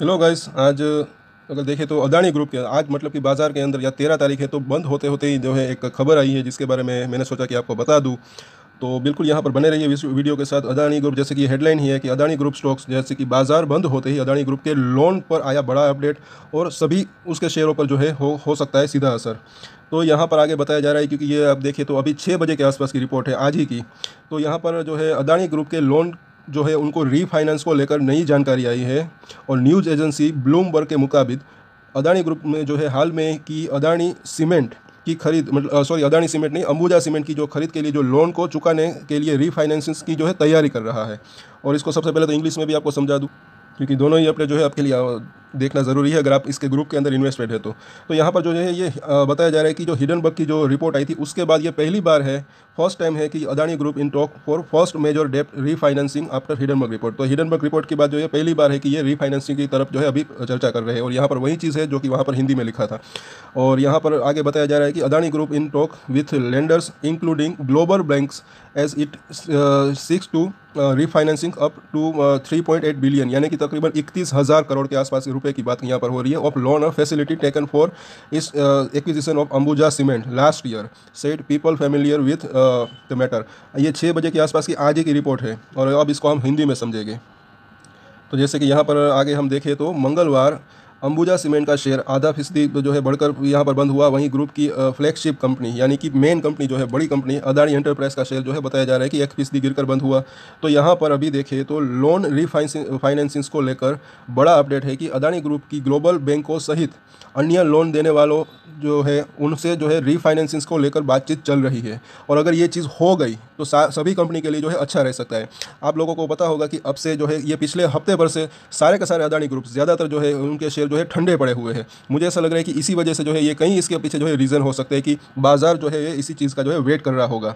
Hello guys आज, अगर देखें तो अदानी ग्रुप के, आज मतलब कि बाज़ार के अंदर या तेरह तारीख है तो बंद होते होते ही जो है एक खबर आई है, जिसके बारे में मैंने सोचा कि आपको बता दूँ। तो बिल्कुल यहाँ पर बने रहिए वीडियो के साथ। अदानी ग्रुप जैसे कि हेडलाइन ही है कि अदानी ग्रुप स्टॉक्स जैसे कि बाज़ार बंद होते ही अदानी ग्रुप के लोन पर आया बड़ा अपडेट और सभी उसके शेयरों पर जो है हो हो सकता है सीधा असर। तो यहाँ पर आगे बताया जा रहा है क्योंकि ये आप देखिए तो अभी छः बजे के आसपास की रिपोर्ट है, आज ही की। तो यहाँ पर जो है अदानी ग्रुप के लोन जो है, उनको रीफाइनेंस को लेकर नई जानकारी आई है और न्यूज़ एजेंसी ब्लूमबर्ग के मुताबिक अदानी ग्रुप में जो है, हाल में कि अदानी सीमेंट की खरीद मतलब सॉरी अदानी सीमेंट नहीं, अंबुजा सीमेंट की जो खरीद के लिए, जो लोन को चुकाने के लिए रीफाइनेंसिंग की जो है, तैयारी कर रहा है। और इसको सबसे पहले तो इंग्लिश में भी आपको समझा दूँ, क्योंकि दोनों ही अपने जो है, आपके लिए देखना ज़रूरी है, अगर आप इसके ग्रुप के अंदर इन्वेस्टेड है तो। तो यहाँ पर जो है, ये बताया जा रहा है कि जो हिडन बग की जो रिपोर्ट आई थी, उसके बाद ये पहली बार है फ़र्स्ट टाइम है कि Adani group in talk for first major debt refinancing after Hindenburg report तो हिडनबर्ग रिपोर्ट के बाद जो है पहली बार है कि ये रीफाइनेंसिंग की तरफ़ जो है अभी चर्चा कर रहे हैं। और यहाँ पर वही चीज़ है जो कि वहाँ पर हिंदी में लिखा था। और यहाँ पर आगे बताया जा रहा है कि Adani group in talk with lenders including global banks as it seeks to refinancing up to three point eight billion यानी कि तकरीबन इकतीस हज़ार करोड़ के आसपास रुपए की बात यहाँ पर हो रही है of loan facility taken for its acquisition of Ambuja cement last year said people familiar with the matter ये छः बजे के आसपास की आज की रिपोर्ट है, और अब इसको हम हिंदी में समझेंगे। तो जैसे कि यहाँ पर आगे हम देखें तो मंगलवार अंबुजा सीमेंट का शेयर आधा फ़ीसदी जो है बढ़कर यहाँ पर बंद हुआ। वहीं ग्रुप की फ्लैगशिप कंपनी यानी कि मेन कंपनी जो है, बड़ी कंपनी अदानी एंटरप्राइज का शेयर जो है बताया जा रहा है कि एक फ़ीसदी गिरकर बंद हुआ। तो यहाँ पर अभी देखें तो लोन रीफाइनेंसिंग को लेकर बड़ा अपडेट है कि अदानी ग्रुप की ग्लोबल बैंकों सहित अन्य लोन देने वालों जो है, उनसे जो है रीफाइनेंसिंग को लेकर बातचीत चल रही है। और अगर ये चीज़ हो गई तो सभी कंपनी के लिए जो है अच्छा रह सकता है। आप लोगों को पता होगा कि अब से जो है, ये पिछले हफ़्ते भर से सारे के सारे अदानी ग्रुप ज़्यादातर जो है, उनके शेयर जो है ठंडे पड़े हुए हैं। मुझे ऐसा लग रहा है कि इसी वजह से जो है ये कहीं इसके पीछे जो है रीज़न हो सकता है कि बाज़ार जो है इसी चीज़ का जो है वेट कर रहा होगा।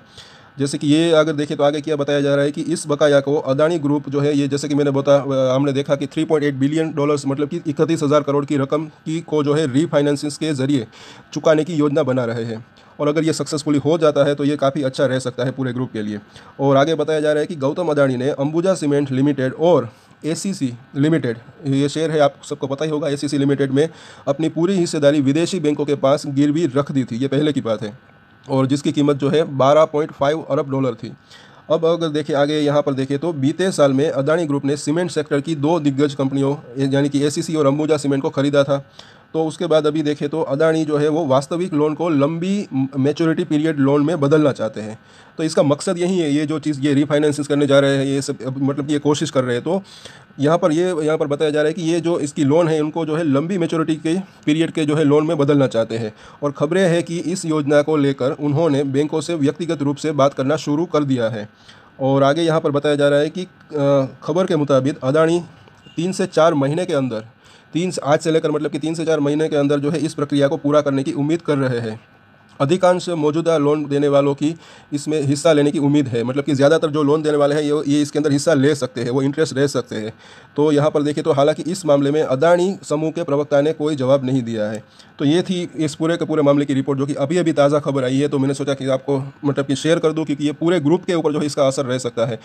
जैसे कि ये अगर देखें तो आगे क्या बताया जा रहा है कि इस बकाया को अदानी ग्रुप जो है ये जैसे कि मैंने बता, हमने देखा कि 3.8 बिलियन डॉलर्स मतलब कि इकतीस हज़ार करोड़ की रकम की को जो है रीफाइनेंसिंग के ज़रिए चुकाने की योजना बना रहे हैं। और अगर ये सक्सेसफुली हो जाता है तो ये काफ़ी अच्छा रह सकता है पूरे ग्रुप के लिए। और आगे बताया जा रहा है कि गौतम अदानी ने अंबुजा सीमेंट लिमिटेड और ए लिमिटेड ये शेयर है, आप सबको पता ही होगा ए लिमिटेड में अपनी पूरी हिस्सेदारी विदेशी बैंकों के पास गिरवी रख दी थी, ये पहले की बात है। और जिसकी कीमत जो है 12.5 अरब डॉलर थी। अब अगर देखें, आगे यहाँ पर देखें तो बीते साल में अदानी ग्रुप ने सीमेंट सेक्टर की दो दिग्गज कंपनियों, यानी कि ए और अंबुजा सीमेंट को खरीदा था। तो उसके बाद अभी देखें तो अदानी जो है वो वास्तविक लोन को लंबी मेचोरिटी पीरियड लोन में बदलना चाहते हैं। तो इसका मकसद यही है, ये जो चीज़, ये रीफाइनेंसिस करने जा रहे हैं, ये सब मतलब ये कोशिश कर रहे हैं। तो यहाँ पर ये, यहाँ पर बताया जा रहा है कि ये जो इसकी लोन है, उनको जो है लंबी मेचोरिटी के पीरियड के जो है लोन में बदलना चाहते हैं। और खबरें हैं कि इस योजना को लेकर उन्होंने बैंकों से व्यक्तिगत रूप से बात करना शुरू कर दिया है। और आगे यहाँ पर बताया जा रहा है कि खबर के मुताबिक अदानी तीन से चार महीने के अंदर तीन आज से लेकर मतलब कि तीन से चार महीने के अंदर जो है इस प्रक्रिया को पूरा करने की उम्मीद कर रहे हैं। अधिकांश मौजूदा लोन देने वालों की इसमें हिस्सा लेने की उम्मीद है। मतलब कि ज़्यादातर जो लोन देने वाले हैं, ये ये इसके अंदर हिस्सा ले सकते हैं, वो इंटरेस्ट ले सकते हैं। तो यहाँ पर देखिए तो हालाँकि इस मामले में अदानी समूह के प्रवक्ता ने कोई जवाब नहीं दिया है। तो ये थी इस पूरे के पूरे मामले की रिपोर्ट जो कि अभी अभी ताज़ा खबर आई है तो मैंने सोचा कि आपको मतलब कि शेयर कर दूँ, क्योंकि ये पूरे ग्रुप के ऊपर जो है इसका असर रह सकता है।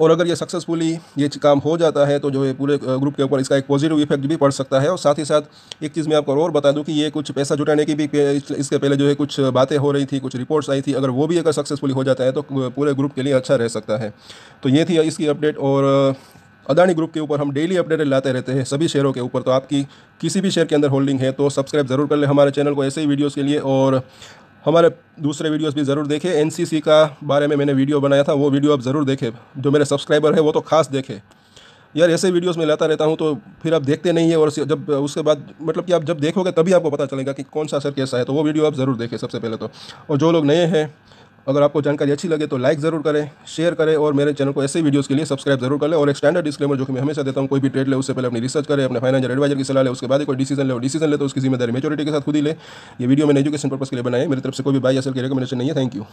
और अगर ये सक्सेसफुली ये काम हो जाता है तो जो है पूरे ग्रुप के ऊपर इसका एक पॉजिटिव इफ़ेक्ट भी पड़ सकता है। और साथ ही साथ एक चीज़ मैं आपको और बता दूँ कि ये कुछ पैसा जुटाने की भी इसके पहले जो है कुछ बातें हो रही थी, कुछ रिपोर्ट्स आई थी। अगर वो भी अगर सक्सेसफुली हो जाता है तो पूरे ग्रुप के लिए अच्छा रह सकता है। तो ये थी इसकी अपडेट और अदानी ग्रुप के ऊपर हम डेली अपडेट लाते रहते हैं सभी शेयरों के ऊपर। तो आपकी किसी भी शेयर के अंदर होल्डिंग है तो सब्सक्राइब ज़रूर कर ले हमारे चैनल को ऐसे ही वीडियोज़ के लिए। और हमारे दूसरे वीडियोस भी ज़रूर देखें। एनसीसी का बारे में मैंने वीडियो बनाया था, वो वीडियो आप ज़रूर देखें। जो मेरे सब्सक्राइबर है, वो तो खास देखें। यार, ऐसे वीडियोस में लाता रहता हूँ तो फिर आप देखते नहीं है और जब उसके बाद मतलब कि आप जब देखोगे तभी आपको पता चलेगा कि कौन सा असर कैसा है। तो वो वीडियो आप ज़रूर देखें सबसे पहले तो। और जो लोग नए हैं अगर आपको जानकारी अच्छी लगे तो लाइक ज़रूर करें, शेयर करें और मेरे चैनल को ऐसे वीडियोस के लिए सब्सक्राइब ज़रूर करें और एक स्टैंडर्ड डिस्क्लेमर जो कि मैं हमेशा देता हूँ, कोई भी ट्रेड ले, उससे पहले अपनी रिसर्च करें, अपने फाइनेंशियल एडवाइजर की सलाह ले, उसके बाद कोई डिसीज़न ले डिसीज़न ले तो उसकी ज़िम्मेदारी मेचोरिटी के साथ खुद ही ले। ये वीडियो मैंने एजुकेशन पर्पस के लिए बनाए मेरी तरफ़ से कोई भी बाई असल की रिकमेंडेशन नहीं है। Thank you